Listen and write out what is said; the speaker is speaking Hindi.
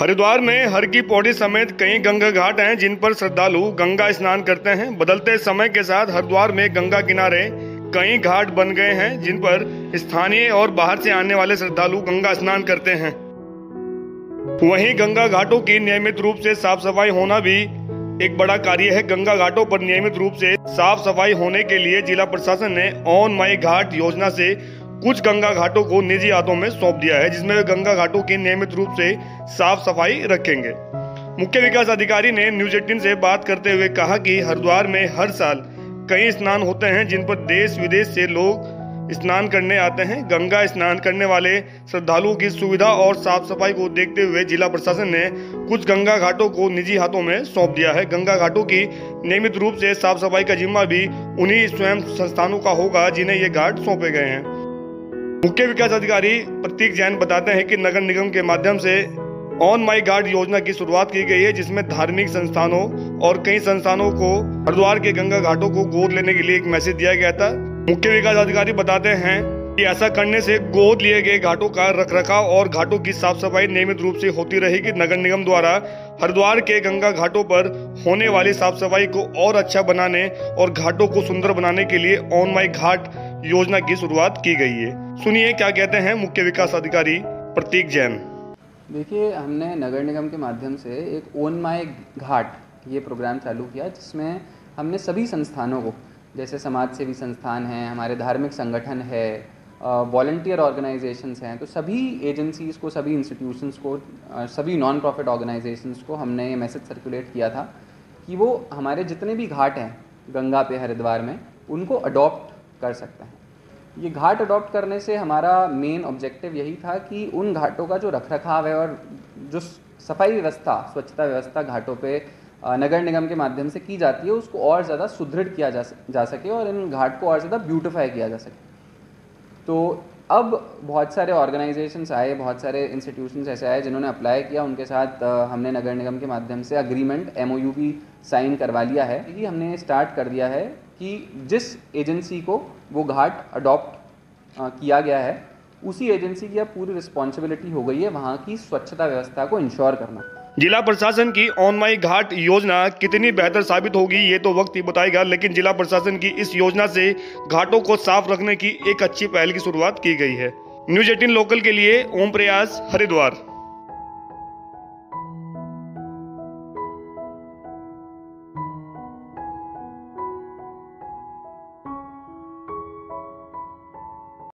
हरिद्वार में हर की पौड़ी समेत कई गंगा घाट हैं, जिन पर श्रद्धालु गंगा स्नान करते हैं। बदलते समय के साथ हरिद्वार में गंगा किनारे कई घाट बन गए हैं, जिन पर स्थानीय और बाहर से आने वाले श्रद्धालु गंगा स्नान करते हैं। वहीं गंगा घाटों की नियमित रूप से साफ़ सफ़ाई होना भी एक बड़ा कार्य है। गंगा घाटों पर नियमित रूप से साफ़ सफ़ाई होने के लिए जिला प्रशासन ने ऑन माई घाट योजना से कुछ गंगा घाटों को निजी हाथों में सौंप दिया है, जिसमें गंगा घाटों की नियमित रूप से साफ़ सफ़ाई रखेंगे। मुख्य विकास अधिकारी ने न्यूज़ एटीन से बात करते हुए कहा कि हरिद्वार में हर साल कई स्नान होते हैं, जिन पर देश विदेश से लोग स्नान करने आते हैं। गंगा स्नान करने वाले श्रद्धालुओं की सुविधा और साफ़ सफ़ाई को देखते हुए जिला प्रशासन ने कुछ गंगा घाटों को निजी हाथों में सौंप दिया है। गंगा घाटों की नियमित रूप से साफ़ सफ़ाई का जिम्मा भी उन्हीं स्वयं संस्थानों का होगा, जिन्हें ये घाट सौंपे गए हैं। मुख्य विकास अधिकारी प्रतीक जैन बताते हैं कि नगर निगम के माध्यम से ऑन माई गार्ड योजना की शुरुआत की गई है, जिसमें धार्मिक संस्थानों और कई संस्थानों को हरिद्वार के गंगा घाटों को गोद लेने के लिए एक मैसेज दिया गया था। मुख्य विकास अधिकारी बताते हैं कि ऐसा करने से गोद लिए गए घाटों का रखरखाव और घाटों की साफ़ सफ़ाई नियमित रूप से होती रहेगी। नगर निगम द्वारा हरिद्वार के गंगा घाटों पर होने वाली साफ़ सफ़ाई को और अच्छा बनाने और घाटों को सुंदर बनाने के लिए ऑन माई घाट योजना की शुरुआत की गई है। सुनिए क्या कहते हैं मुख्य विकास अधिकारी प्रतीक जैन। देखिए, हमने नगर निगम के माध्यम से एक ओन माई घाट ये प्रोग्राम चालू किया, जिसमें हमने सभी संस्थानों को, जैसे समाज सेवी संस्थान हैं, हमारे धार्मिक संगठन है वॉल्टियर ऑर्गेनाइजेशंस हैं तो सभी एजेंसीज़ को, सभी इंस्टीट्यूशंस को सभी नॉन प्रॉफिट ऑर्गेनाइजेशंस को हमने ये मैसेज सर्कुलेट किया था कि वो हमारे जितने भी घाट हैं, गंगा पे, हरिद्वार में, उनको अडॉप्ट कर सकते हैं। ये घाट अडॉप्ट करने से हमारा मेन ऑब्जेक्टिव यही था कि उन घाटों का जो रख रखाव है और जो सफ़ाई व्यवस्था, स्वच्छता व्यवस्था घाटों पे नगर निगम के माध्यम से की जाती है, उसको और ज़्यादा सुदृढ़ किया जा सके और इन घाट को और ज़्यादा ब्यूटिफाई किया जा सके। तो अब बहुत सारे ऑर्गेनाइजेशंस आए, बहुत सारे इंस्टीट्यूशंस ऐसे आए जिन्होंने अप्लाई किया, उनके साथ हमने नगर निगम के माध्यम से अग्रीमेंट एम भी साइन करवा लिया है ये हमने स्टार्ट कर दिया है। कि जिस एजेंसी को वो घाट अडॉप्ट किया गया है, उसी एजेंसी की अब पूरी रिस्पॉन्सिबिलिटी हो गई है वहाँ की स्वच्छता व्यवस्था को इंश्योर करना। जिला प्रशासन की ऑन माई घाट योजना कितनी बेहतर साबित होगी, ये तो वक्त ही बताएगा, लेकिन जिला प्रशासन की इस योजना से घाटों को साफ़ रखने की एक अच्छी पहल की शुरुआत की गई है। न्यूज़ एटीन लोकल के लिए ओम प्रयास, हरिद्वार।